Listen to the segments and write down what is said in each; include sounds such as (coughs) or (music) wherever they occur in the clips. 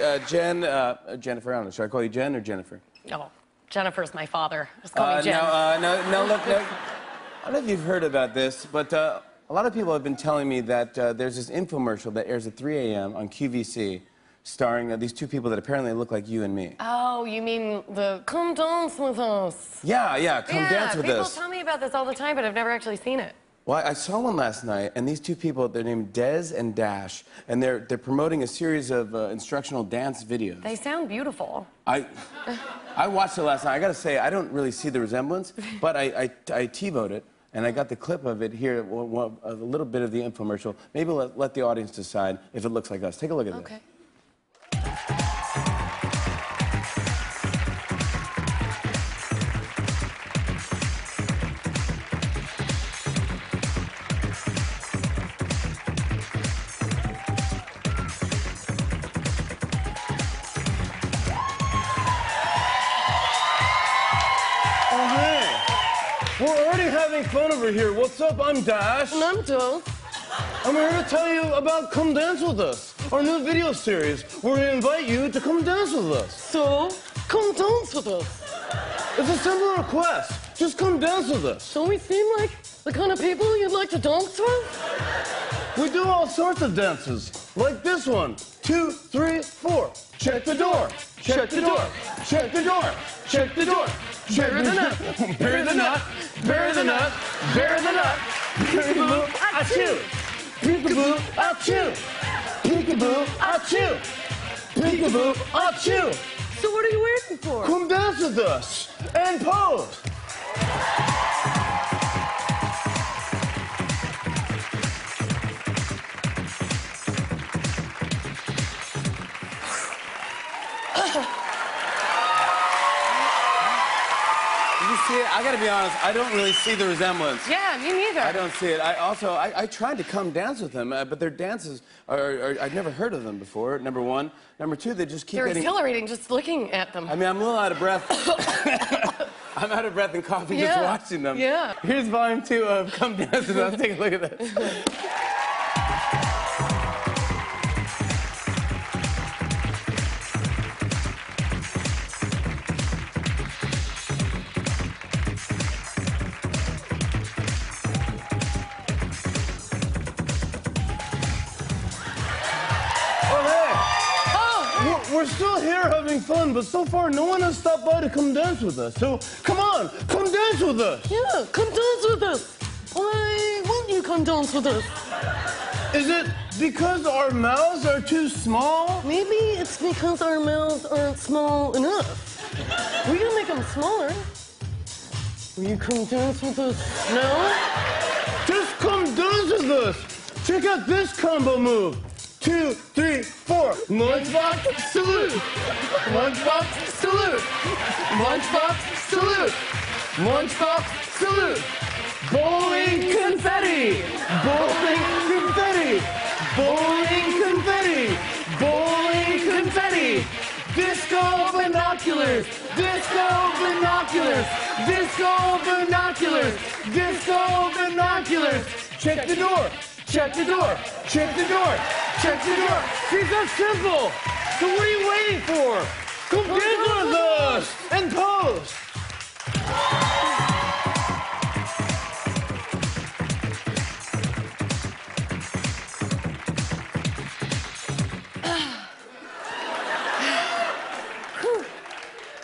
uh, uh, Jen, uh, Jennifer, I don't know. Should I call you Jen or Jennifer? Oh, Jennifer's my father. Just call Uh, me Jen. no, uh, no, no, look, no. I don't know if you've heard about this, but uh, a lot of people have been telling me that uh, there's this infomercial that airs at 3 a.m. on QVC starring uh, these two people that apparently look like you and me. Oh, you mean the come dance with us? Yeah, yeah, come yeah, dance with people us. tell me about this all the time, but I've never actually seen it. Well, I saw one last night, and these two people, they're named Dez and Dash, and they're, they're promoting a series of uh, instructional dance videos. They sound beautiful. I, I watched it last night. I gotta say, I don't really see the resemblance, but I, I, I TiVoed it, and I got the clip of it here, a little bit of the infomercial. Maybe let, let the audience decide if it looks like us. Take a look at this. Okay. We're already having fun over here. What's up? I'm Dash. And I'm Joe. I'm here to tell you about Come Dance With Us, our new video series. We're gonna invite you to come dance with us. So, come dance with us. It's a simple request. Just come dance with us. Don't we seem like the kind of people you'd like to dance with? We do all sorts of dances, like this one. Two, three, four. Check the door. Check the door. Check the door. Check the door. Check Bury the nut. Bury the nut. Bury the nut. Bury the nut. Peekaboo, achoo. Peekaboo, achoo. Peekaboo, achoo. Peekaboo, achoo. So what are you waiting for? Come dance with us and pose. You see it? I gotta be honest, I don't really see the resemblance. Yeah, me neither. I don't see it. I also, I, I tried to come dance with them, uh, but their dances are, are, I've never heard of them before, number one. Number two, they just keep They're getting... exhilarating just looking at them. I mean, I'm a little out of breath. (coughs) I'm out of breath and coughing just watching them. yeah. Here's volume two of Come Dance With Us. Take a look at this. We're, still here having fun, but so far no one has stopped by to come dance with us. So come on, come dance with us. yeah, come dance with us. Why won't you come dance with us? Is it because our mouths are too small? Maybe it's because our mouths aren't small enough. We can make them smaller. Will you come dance with us now? Just come dance with us. Check out this combo move. Two, three, four. Lunchbox salute. Lunchbox salute. Lunchbox salute. Lunchbox salute. Bowling confetti. Bowling confetti. Bowling confetti. Bowling confetti. Disco binoculars. Disco binoculars. Disco binoculars. Disco binoculars. Check the door. Check the door. Check the door. Check the door. See, that's simple. So what are you waiting for? Come dance with us and pose.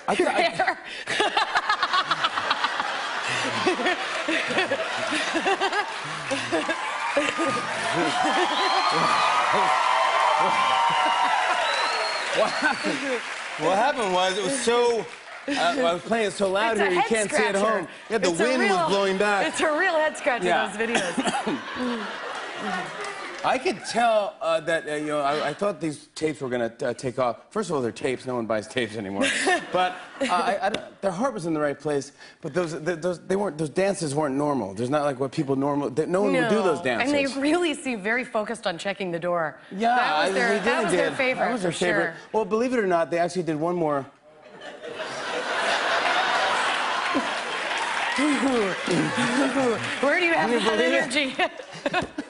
I, I, (laughs) what happened? What happened was it was so. Uh, I was playing it so loud It's here you can't see it at home. Yeah, the It's wind real- was blowing back. It's a real head scratcher, Yeah. those videos. (coughs) I could tell uh, that uh, you know I, I thought these tapes were gonna uh, take off. First of all, they're tapes. No one buys tapes anymore. (laughs) but uh, I, I their heart was in the right place. But those, th those they weren't. Those dances weren't normal. There's not like what people normal. They, no one would do those dances. And they really seem very focused on checking the door. yeah, that was their, that was their did. favorite. That was their favorite. Sure. Well, believe it or not, they actually did one more. (laughs) Where do you have that energy? (laughs)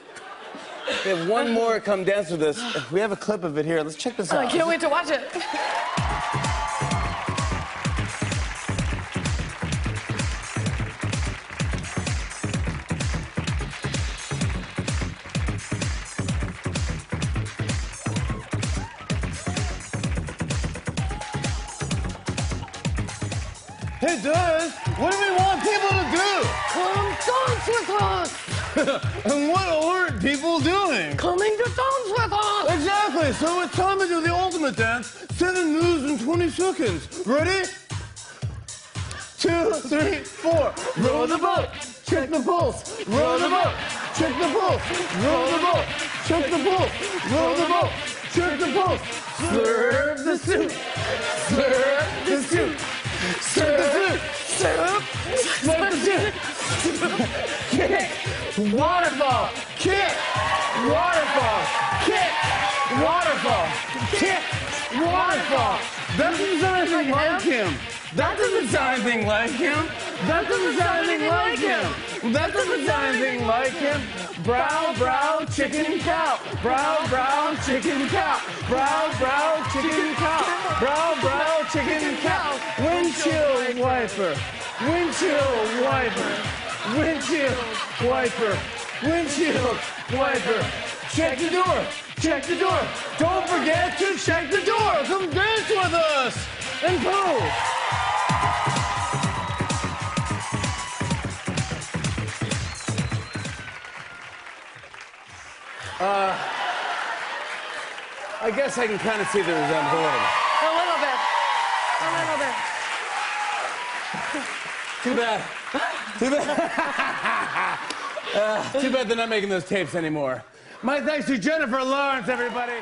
We have one more come dance with us. We have a clip of it here. Let's check this oh, out. I can't wait to watch it. Hey, Des, what do we want people to do? Come dance with us. and what aren't people doing? Coming to dance with us. Exactly. So it's time to do the ultimate dance. Seven moves in 20 seconds. Ready? Two, three, four. Row the boat. Check the pulse. Row the boat. Check the pulse. Row the boat. Check the pulse. Row the boat. Check the pulse. Serve the suit. Serve the suit. Serve the suit. Serve. Serve the. Kick. Waterfall. Kick. Waterfall. Kick. Waterfall. Kick. Waterfall. That doesn't sound anything like him. That doesn't sound anything like him. That doesn't sound anything like him. That doesn't sound anything like him. Brow, brow, chicken cow. Brow, brow, chicken cow. Brow, brow, chicken cow. Brow, brow, chicken cow. Windshield wiper. Windshield wiper. Windshield wiper. Windshield wiper. Check the door. Check the door. Don't forget to check the door. Come dance with us and pose. Uh, I guess I can kind of see the resemblance a little. A little bit. A little bit. Too bad. Too bad. (laughs) uh, too bad they're not making those tapes anymore. My thanks to Jennifer Lawrence, everybody.